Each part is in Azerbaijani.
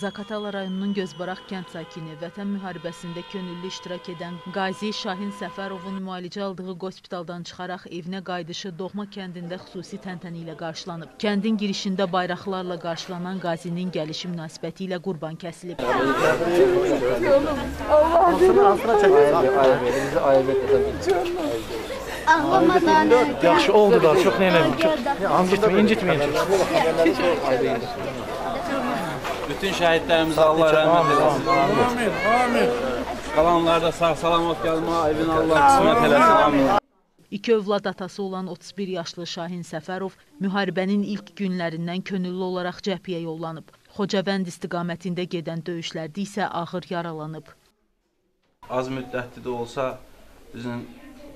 Zakatala rayonunun Gözbaraq kənd sakini, Vətən müharibəsində könüllü iştirak edən Qazi Şahin Səfərovun müalicə aldığı qospitaldan çıxaraq evinə qayıdışı Doğma kəndində xüsusi təntənə ilə qarşılanıb. Kəndin girişində bayraqlarla qarşılanan Qazinin gəlişi münasibəti ilə qurban kəsilib. Ağlamadan Yaxşı oldu da, çox nə. İncitməyin, incitməyin. Bütün şəhidlərimizə Allah rəhmət eləsin. Amin, amin. Qalanlar da sağ salamat gəlmə, evin Allah qismət eləsin. Amin. İki övlad atası olan 31 yaşlı Şahin Səfərov müharibənin ilk günlərindən könüllü olaraq cəbhəyə yollanıb. Xocavənd istiqamətində gedən döyüşlərdə isə ağır yaralanıb. Az müddətli də olsa bizim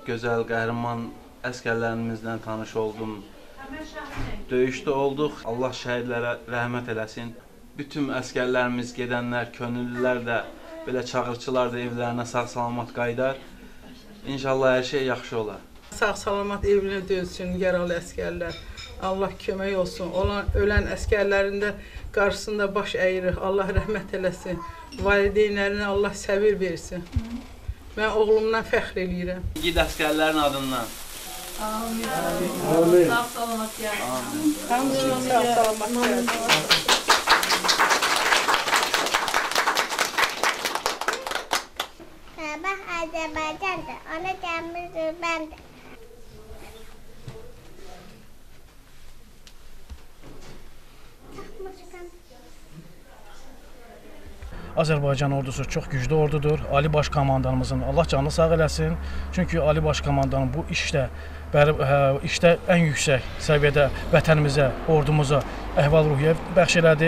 gözəl qəhrəman əskərlərimizlə tanış oldum. Döyüşdə olduq. Allah şəhidlərə rəhmət eləsin. Bütün əskərlərimiz, gedənlər, könüllülər də belə çağırçılar da evlərinə sağ-salamat qayıdar. İnşallah hər şey yaxşı olar. Sağ-salamat evinə dönsün yaralı əskərlər. Allah kömək olsun. Olan ölən əskərlərin də qarşısında baş əyirik. Allah rəhmət eləsin. Valideynlərinə Allah səbir versin. Mən oğlumdan fəxr eləyirəm. Yigid əskərlərin adından. Amin. Amin. Sağ salamat gəlsin. Amin. Sağ salamat gəlsin. Azerbaycan'da, ona gelmişim ben de. Azərbaycan ordusu çox güclü ordudur. Ali Baş Komandanımızın Allah canını sağ eləsin. Çünki Ali Baş Komandanın bu işdə hə, işdə ən yüksək səviyyədə vətənimizə, ordumuza əhval-ruhiyyə bəxş elədi.